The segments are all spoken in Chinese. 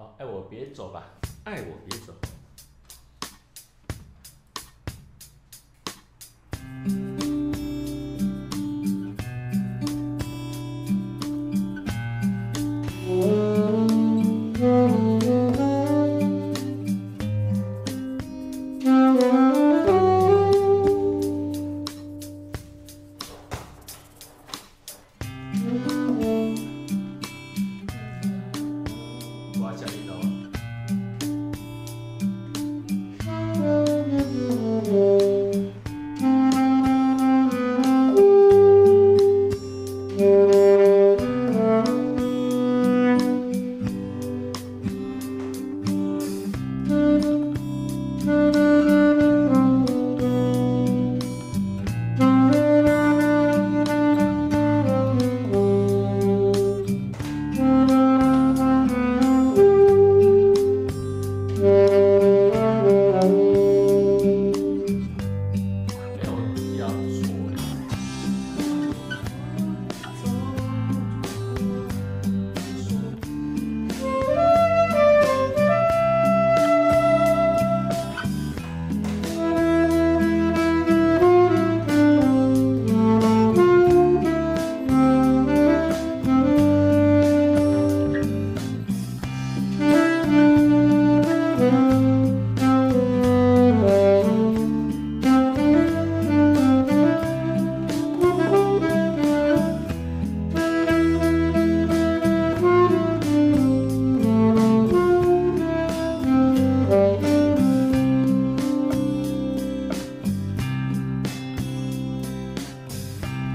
好，爱我别走吧，爱我别走。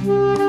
今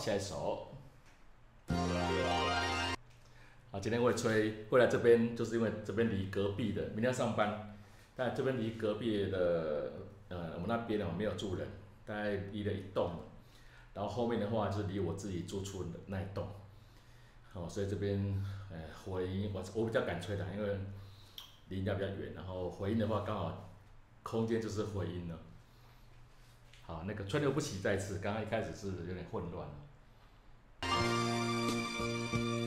下一首。啊，今天会吹，会来这边，就是因为这边离隔壁的，明天要上班，但这边离隔壁的，呃，我们那边呢没有住人，大概离了一栋，然后后面的话就是离我自己住处的那一栋，哦，所以这边呃回音我我比较敢吹的，因为离人家比较远，然后回音的话刚好空间就是回音了。好，那个川流不息再次，刚刚一开始是有点混乱了。Thank you.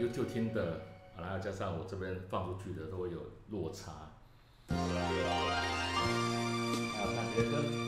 又就听的，然后加上我这边放出去的，都会有落差。还有看别的。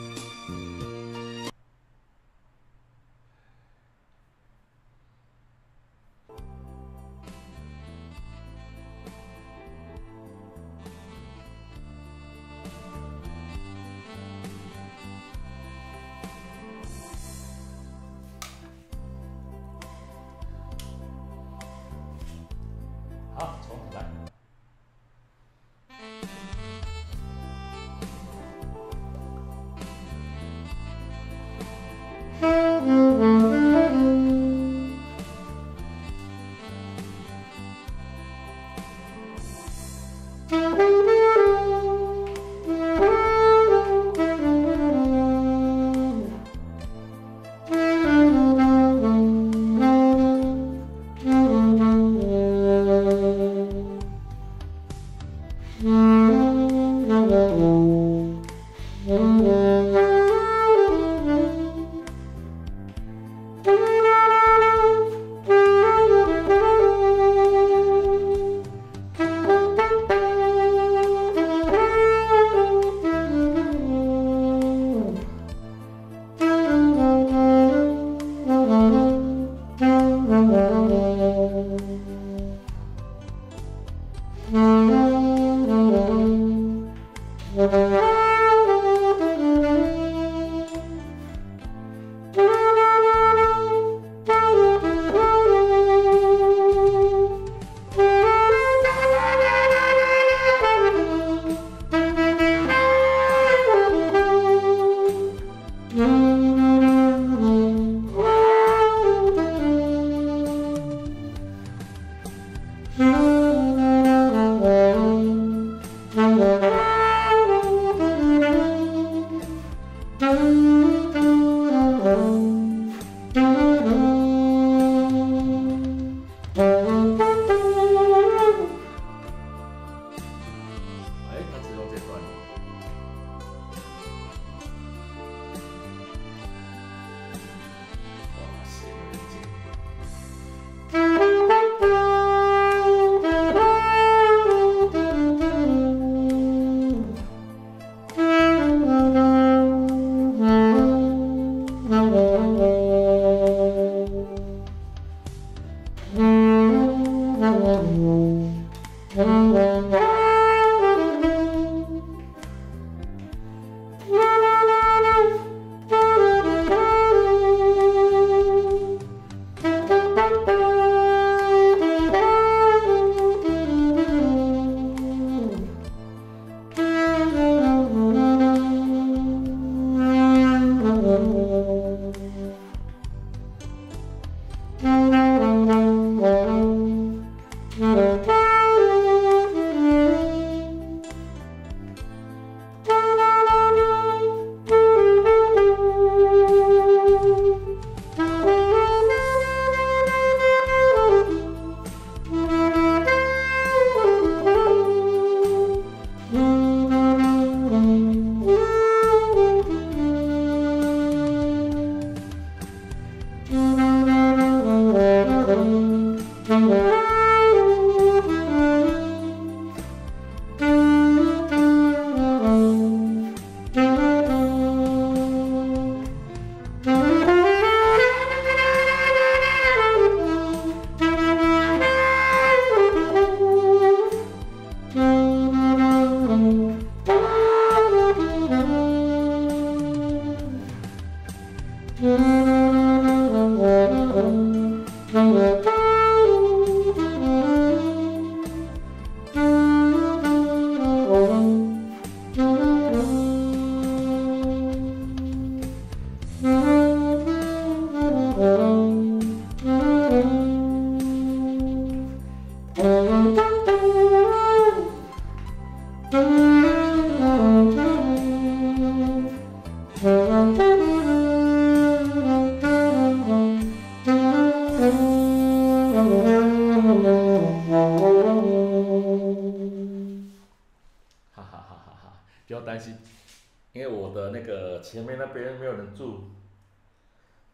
前面那边没有人住，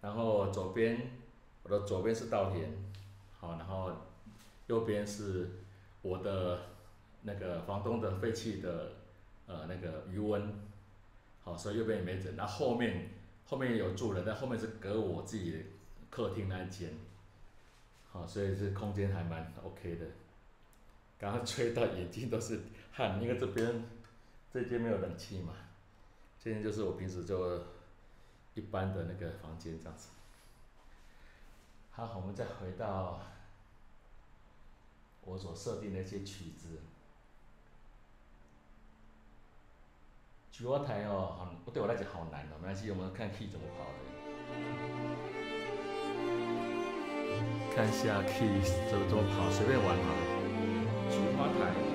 然后左边我的左边是稻田，好，然后右边是我的那个房东的废弃的呃那个余温，好，所以右边也没人，那后面后面有住人，但后面是隔我自己客厅那一间，好，所以这空间还蛮 OK 的。刚刚吹到眼睛都是汗，因为这边这间没有冷气嘛。这间就是我平时就一般的那个房间这样子。好，我们再回到我所设定的一些曲子。菊花台哦，好，对我来讲好难哦，没关系，我们看 key 怎么跑的。看一下 key 怎么怎么跑，随便玩嘛。菊花台。